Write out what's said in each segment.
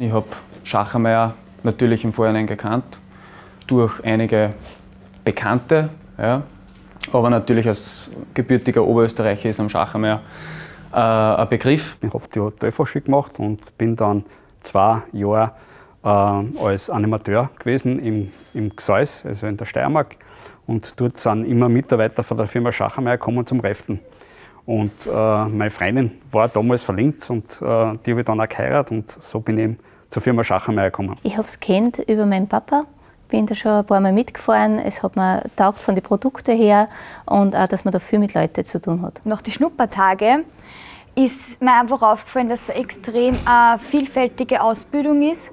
Ich habe Schachermeier natürlich im Vorhinein gekannt, durch einige Bekannte. Ja. Aber natürlich als gebürtiger Oberösterreicher ist am Schachermeier äh, ein Begriff. Ich habe die Hotelfachschule gemacht und bin dann zwei Jahre äh, als Animateur gewesen im, im Gseus, also in der Steiermark. Und dort sind immer Mitarbeiter von der Firma Schachermeier gekommen zum Reften. Und äh, meine Freundin war damals verlinkt und äh, die habe ich dann auch geheiratet und so bin ich eben zur Firma Schachermeier gekommen. Ich habe es kennt über meinen Papa, bin da schon ein paar Mal mitgefahren. Es hat mir taugt von den Produkten her und auch, dass man da viel mit Leuten zu tun hat. Nach den Schnuppertage ist mir einfach aufgefallen, dass es eine extrem äh, vielfältige Ausbildung ist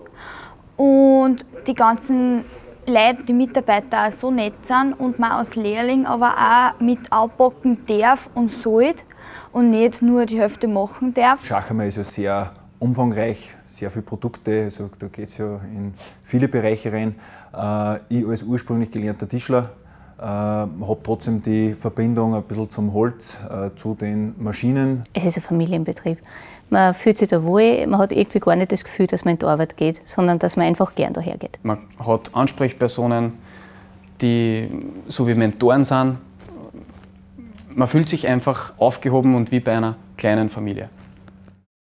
und die ganzen Leute, die Mitarbeiter auch so nett sind und man als Lehrling aber auch mit aufpacken darf und sollte und nicht nur die Hälfte machen darf. Schachhammer ist ja sehr umfangreich, sehr viele Produkte, also da geht es ja in viele Bereiche rein. Äh, ich als ursprünglich gelernter Tischler äh, habe trotzdem die Verbindung ein bisschen zum Holz, äh, zu den Maschinen. Es ist ein Familienbetrieb. Man fühlt sich da wohl, man hat irgendwie gar nicht das Gefühl, dass man in die Arbeit geht, sondern dass man einfach gern daher geht. Man hat Ansprechpersonen, die so wie Mentoren sind. Man fühlt sich einfach aufgehoben und wie bei einer kleinen Familie.